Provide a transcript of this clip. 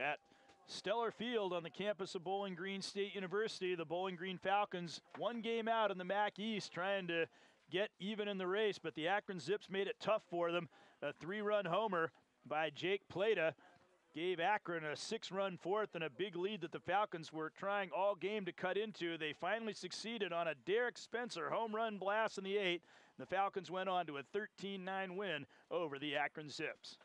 at Steller Field on the campus of Bowling Green State University. The Bowling Green Falcons, one game out in the MAC East, trying to get even in the race, but the Akron Zips made it tough for them. A three run homer by Jake Plata gave Akron a six run fourth and a big lead that the Falcons were trying all game to cut into. They finally succeeded on a Derek Spencer home run blast in the eighth. The Falcons went on to a 13 9 win over the Akron Zips.